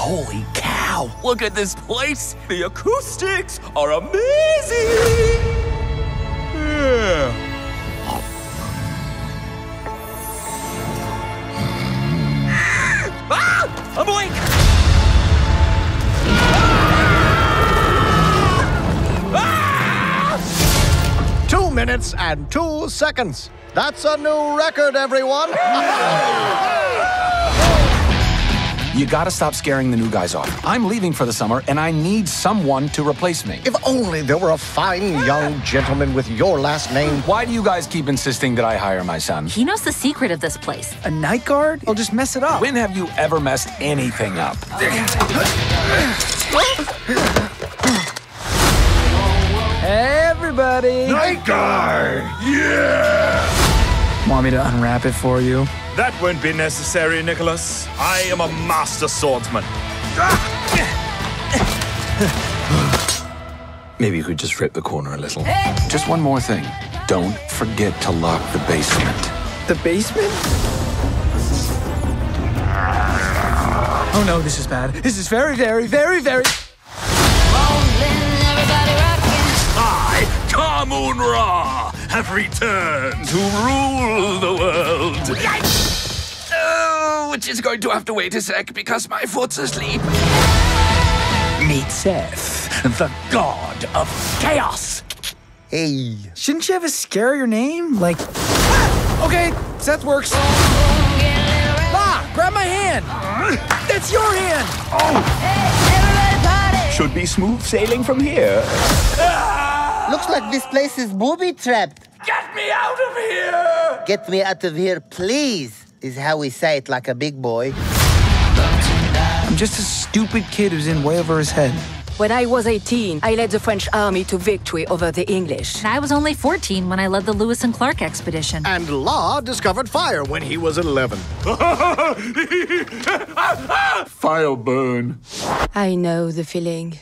Holy cow! Look at this place! The acoustics are amazing! Yeah. ah! I'm awake! Two minutes and two seconds. That's a new record, everyone. You gotta stop scaring the new guys off. I'm leaving for the summer, and I need someone to replace me. if only there were a fine young gentleman with your last name. Why do you guys keep insisting that I hire my son? He knows the secret of this place. A night guard? I'll just mess it up. When have you ever messed anything up? Everybody! Night guard! Yeah! Want me to unwrap it for you? That won't be necessary, Nicholas. I am a master swordsman. Maybe you could just rip the corner a little. Just one more thing. Don't forget to lock the basement. The basement? Oh no, this is bad. This is very, very, very, very. I, Kahmunrah, have returned to rule the world. Oh, which is going to have to wait a sec because my foot's asleep. Meet Seth, the god of chaos! Hey. Shouldn't you have a scarier name? Like. Ah! Okay, Seth works. Ah, grab my hand. That's your hand. Should be smooth sailing from here. Looks like this place is booby trapped. Get me out of here! Get me out of here, please, is how we say it like a big boy. I'm just a stupid kid who's in way over his head. When I was 18, I led the French army to victory over the English. And I was only 14 when I led the Lewis and Clark expedition. And Law discovered fire when he was 11. Fire burn. I know the feeling.